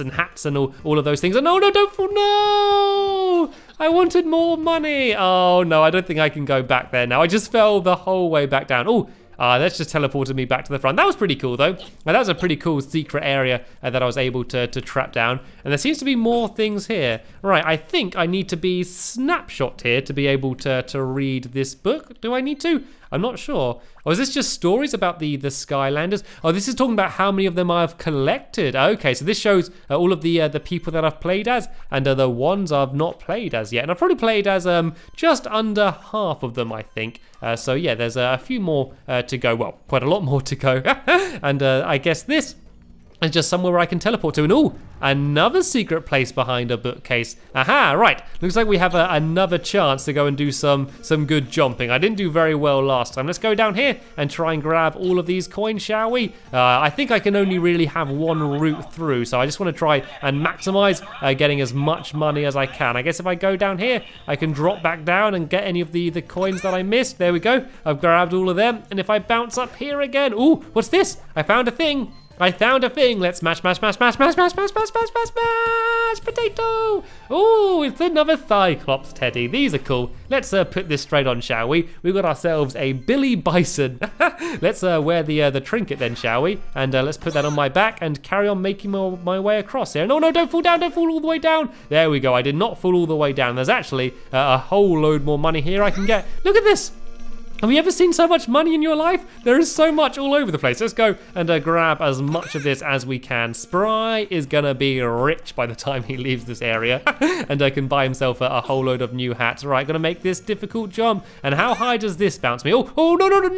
and hats and all, all of those things. And no, no, don't fall. No! I wanted more money. Oh, no, I don't think I can go back there now. I just fell the whole way back down. Oh, uh, that's just teleported me back to the front. That was pretty cool, though. That was a pretty cool secret area uh, that I was able to, to trap down. And there seems to be more things here. Right, I think I need to be Snap Shot here to be able to, to read this book. Do I need to? I'm not sure. Or is this just stories about the, the Skylanders? Oh, this is talking about how many of them I've collected. Okay, so this shows uh, all of the uh, the people that I've played as and uh, the ones I've not played as yet. And I've probably played as um just under half of them, I think. Uh, so yeah, there's a few more uh, to go. Well, quite a lot more to go. and uh, I guess this is just somewhere where I can teleport to. And oh, another secret place behind a bookcase. Aha, right. Looks like we have a, another chance to go and do some, some good jumping. I didn't do very well last time. Let's go down here and try and grab all of these coins, shall we? Uh, I think I can only really have one route through, so I just want to try and maximize uh, getting as much money as I can. I guess if I go down here, I can drop back down and get any of the, the coins that I missed. There we go. I've grabbed all of them. And if I bounce up here again, ooh, what's this? I found a thing. I found a thing. Let's smash, smash, smash, smash, smash, smash, smash, smash, smash, smash, smash, potato. Oh, it's another Cyclops Teddy. These are cool. Let's uh, put this straight on, shall we? We've got ourselves a Billy Bison. let's uh, wear the uh, the trinket then, shall we? And uh, let's put that on my back and carry on making my, my way across here. No, no, don't fall down, don't fall all the way down. There we go. I did not fall all the way down. There's actually uh, a whole load more money here I can get. Look at this. Have you ever seen so much money in your life? There is so much all over the place. Let's go and uh, grab as much of this as we can. Spry is gonna be rich by the time he leaves this area and uh, can buy himself a, a, whole load of new hats. Right, gonna make this difficult jump. And how high does this bounce me? Oh, oh, no, no, no,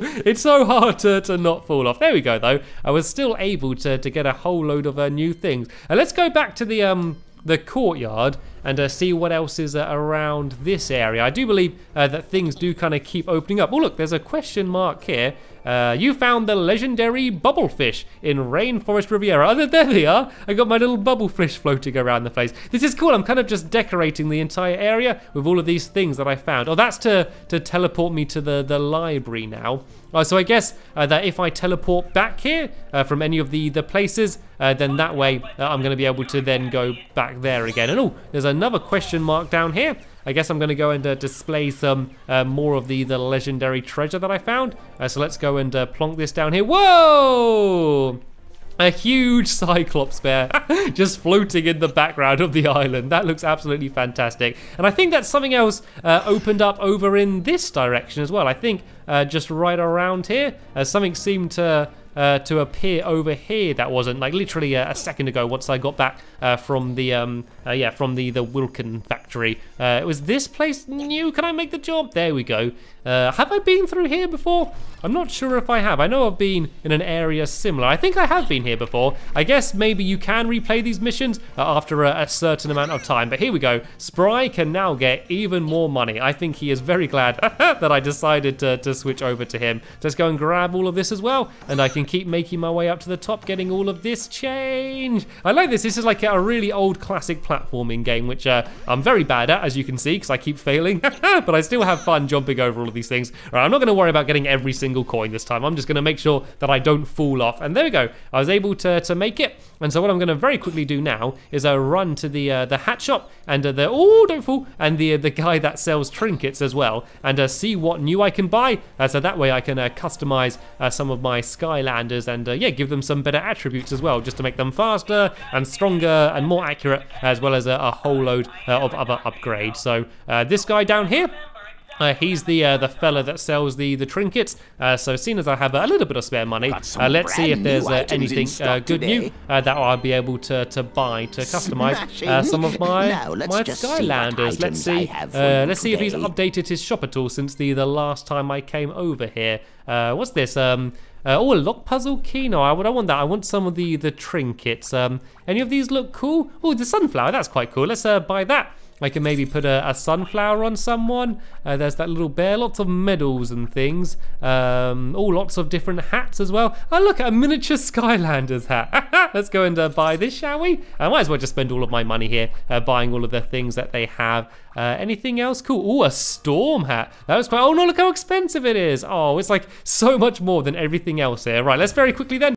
no! It's so hard to, to not fall off. There we go, though. I was still able to, to get a whole load of uh, new things. And let's go back to the, um, the courtyard and uh, see what else is uh, around this area. I do believe uh, that things do kind of keep opening up. Oh, look, there's a question mark here. Uh, you found the legendary bubblefish in Rainfish Riviera. Oh, there they are. I got my little bubblefish floating around the place. This is cool. I'm kind of just decorating the entire area with all of these things that I found. Oh, that's to, to teleport me to the, the library now. Uh, so I guess uh, that if I teleport back here uh, from any of the, the places, uh, then that way uh, I'm going to be able to then go back there again. And oh, there's another question mark down here. I guess I'm going to go and uh, display some uh, more of the, the legendary treasure that I found. Uh, so let's go and uh, plonk this down here. Whoa! A huge Cyclops bear just floating in the background of the island. That looks absolutely fantastic. And I think that's something else uh, opened up over in this direction as well. I think uh, just right around here, something seemed to uh, to appear over here that wasn't like literally a, a second ago once I got back uh, from the um uh, yeah from the the Wilikin factory. Uh, was this place new. Can I make the jump there we go. Uh, have I been through here before? I'm not sure if I have. I know I've been in an area similar. I think I have been here before. I guess maybe you can replay these missions uh, after a, a, certain amount of time. But here we go. Spry can now get even more money. I think he is very glad that I decided to, to switch over to him. Let's go and grab all of this as well and I can can keep making my way up to the top, getting all of this change. I like this. This is like a really old classic platforming game, which uh, I'm very bad at, as you can see, because I keep failing. but I still have fun jumping over all of these things. All right, I'm not going to worry about getting every single coin this time. I'm just going to make sure that I don't fall off. And there we go. I was able to, to make it. And so what I'm going to very quickly do now is uh, run to the uh, the hat shop and uh, the oh don't fall and the uh, the guy that sells trinkets as well and uh, see what new I can buy. Uh, so that way I can uh, customize some of my Skylanders and yeah give them some better attributes as well just to make them faster and stronger and more accurate as well as a, a whole load of other upgrades. So this guy down here uh, he's the uh, the fella that sells the the trinkets. Uh, so, seeing as I have a little bit of spare money, uh, let's see if there's uh, anything uh, good new that I'll be able to, to buy to customize some of my my Skylanders. Let's see. let's see if he's updated his shop at all since the the last time I came over here. what's this? Um, oh, a lock puzzle key? No, I, I want that. I want some of the the trinkets. Um, any of these look cool? Oh, the sunflower. That's quite cool. Let's uh, buy that. I can maybe put a, a sunflower on someone. Uh, there's that little bear, lots of medals and things. Um, oh, lots of different hats as well. Oh, look at a miniature Skylanders hat. Let's go and uh, buy this, shall we? I might as well just spend all of my money here uh, buying all of the things that they have. Uh, anything else cool? Oh, a storm hat. That was quite, oh no, look how expensive it is. Oh, it's like so much more than everything else here. Right, let's very quickly then